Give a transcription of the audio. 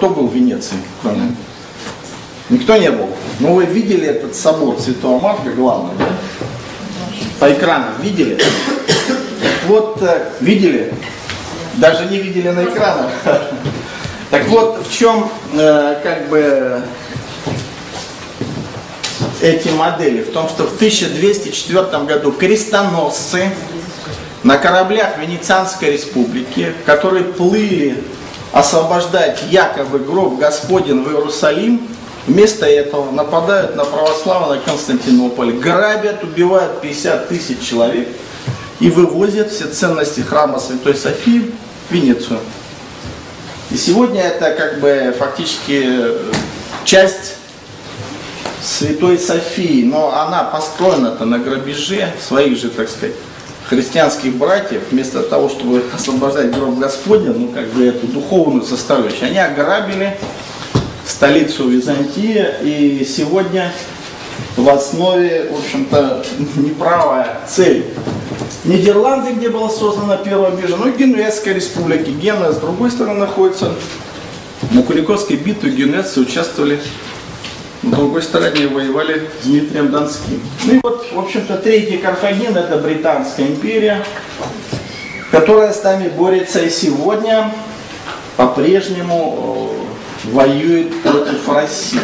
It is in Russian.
Кто был в Венеции, кроме? Никто не был. Но вы видели этот собор Святого Марка, главный, да? По экранам видели? Так вот, э, видели? Даже не видели на экранах. Так вот, в чем э, как бы эти модели? В том, что в 1204 году крестоносцы на кораблях Венецианской республики, которые плыли освобождать якобы гроб Господень в Иерусалим, вместо этого нападают на православный Константинополь, грабят, убивают 50 тысяч человек и вывозят все ценности храма Святой Софии в Венецию. И сегодня это как бы фактически часть Святой Софии, но она построена-то на грабеже своих же, так сказать, христианских братьев, вместо того, чтобы освобождать гроб Господня, ну как бы эту духовную составляющую, они ограбили столицу Византии, и сегодня в основе, в общем-то, неправая цель. Нидерланды, где была создана первая биржа, ну Генуэзская республика. Генуя с другой стороны находится. На Куликовской битве генуэзцы участвовали на другой стороне воевали с Дмитрием Донским. Ну и вот, в общем-то, третий Карфаген – это Британская империя, которая с нами борется и сегодня по-прежнему э, воюет против России.